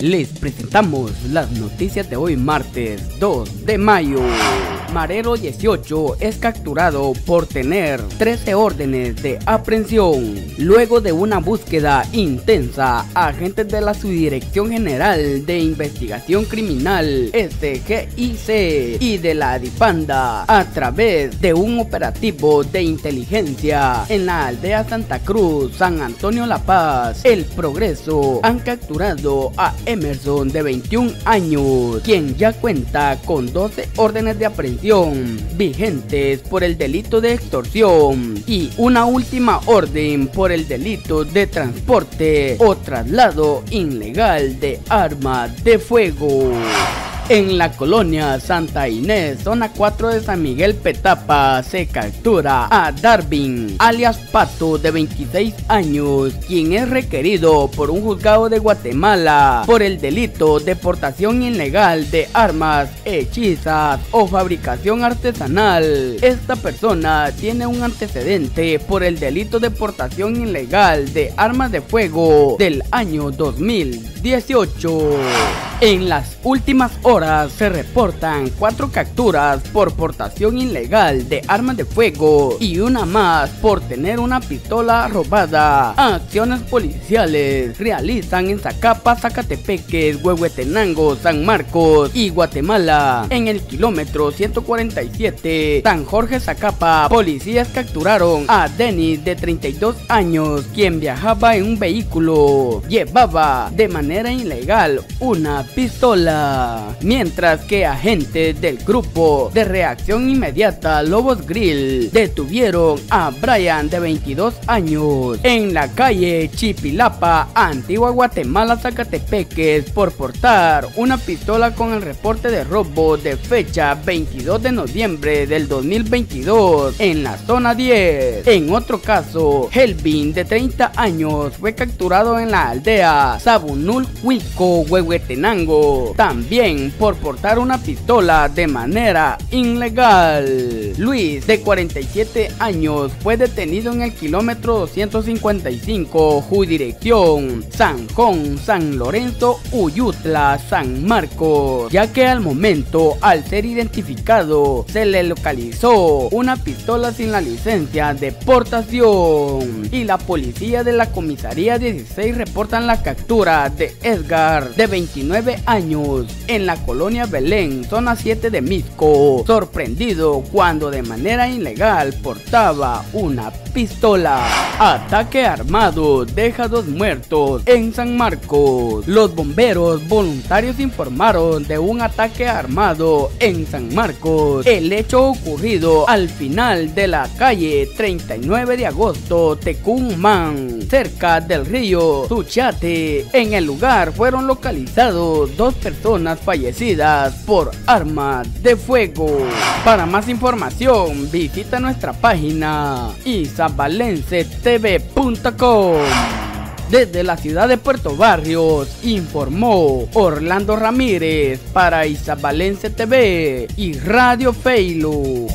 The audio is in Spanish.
Les presentamos las noticias de hoy martes 2 de mayo. Marero 18 es capturado por tener 13 órdenes de aprehensión. Luego de una búsqueda intensa, agentes de la Subdirección General de Investigación Criminal SGIC y de la Adipanda a través de un operativo de inteligencia en la aldea Santa Cruz, San Antonio La Paz, El Progreso, han capturado a Emerson de 21 años, quien ya cuenta con 12 órdenes de aprehensión vigentes por el delito de extorsión y una última orden por el delito de transporte o traslado ilegal de armas de fuego. En la colonia Santa Inés, zona 4 de San Miguel Petapa, se captura a Darwin, alias Pato, de 26 años, quien es requerido por un juzgado de Guatemala por el delito de portación ilegal de armas, hechizas o fabricación artesanal. Esta persona tiene un antecedente por el delito de portación ilegal de armas de fuego del año 2018. En las últimas horas se reportan cuatro capturas por portación ilegal de armas de fuego y una más por tener una pistola robada. Acciones policiales realizan en Zacapa, Zacatepeques, Huehuetenango, San Marcos y Guatemala. En el kilómetro 147 San Jorge Zacapa, policías capturaron a Denis de 32 años, quien viajaba en un vehículo. Llevaba de manera ilegal una pistola. Mientras que agentes del grupo de reacción inmediata Lobos Grill detuvieron a Brian de 22 años en la calle Chipilapa, Antigua Guatemala, Zacatepeques por portar una pistola con el reporte de robo de fecha 22 de noviembre del 2022 en la zona 10. En otro caso, Helvin de 30 años fue capturado en la aldea Sabunul Huico, Huehuetenango también por portar una pistola de manera ilegal. Luis, de 47 años, fue detenido en el kilómetro 255, dirección San Juan, San Lorenzo, Uyutla, San Marcos, ya que al momento, al ser identificado, se le localizó una pistola sin la licencia de portación y la policía de la comisaría 16 reportan la captura de Edgar, de 29 años en la colonia Belén, zona 7 de Misco, sorprendido cuando de manera ilegal portaba una pistola. Ataque armado deja dos muertos en San Marcos. Los bomberos voluntarios informaron de un ataque armado en San Marcos. El hecho ocurrido al final de la calle 39 de agosto, Tecumán, cerca del río Suchate. En el lugar fueron localizados dos personas fallecidas por arma de fuego. Para más información, visita nuestra página isabalencetv.com. Desde la ciudad de Puerto Barrios, informó Orlando Ramírez para Isabalense TV y Radio Feilu.